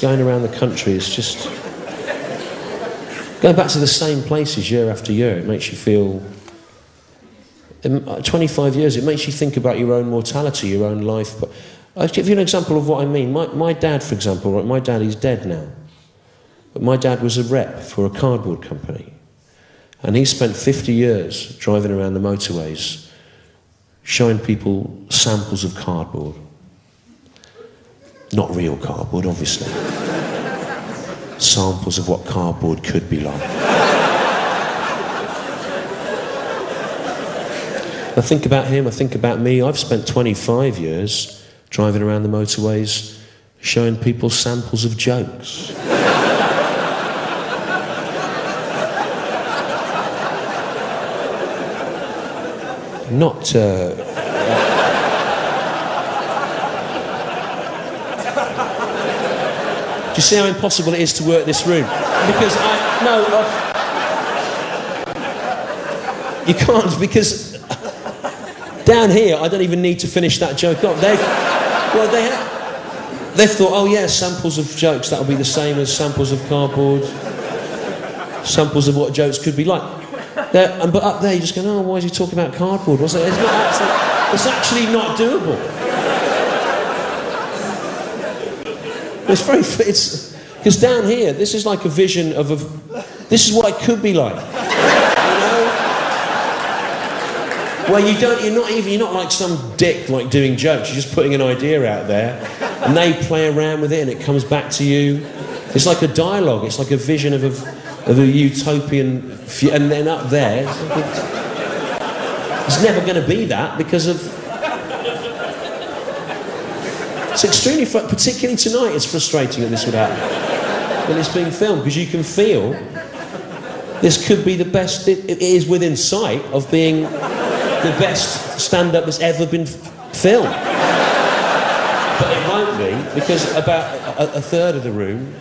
going around the country is just going back to the same places year after year. It makes you feel. in, uh, 25 years, it makes you think about your own mortality, your own life. But I'll give you an example of what I mean. My, my dad, for example, right, my dad is dead now. But my dad was a rep for a cardboard company. And he spent 50 years driving around the motorways showing people samples of cardboard. Not real cardboard, obviously. Samples of what cardboard could be like. I think about him, I think about me. I've spent 25 years driving around the motorways showing people samples of jokes. Not. Uh, you see how impossible it is to work this room? Because I. No. I, you can't, because down here, I don't even need to finish that joke up. They've. Well, they have. They've thought, oh, yeah, samples of jokes, that'll be the same as samples of cardboard. Samples of what jokes could be like. And, but up there, you're just going, oh, why is he talking about cardboard? It's, not it's actually not doable. It's very, it's, because down here, this is like a vision of a, this is what it could be like. You know? Where you don't, you're not even, you're not like some dick like doing jokes, you're just putting an idea out there, and they play around with it and it comes back to you. It's like a dialogue, it's like a vision of a, of a utopian, and then up there, it's never going to be that because of. It's extremely, fr- particularly tonight, it's frustrating that this would happen when it's being filmed because you can feel this could be the best, it, it is within sight of being the best stand up that's ever been f- filmed. But it won't be because about a, a third of the room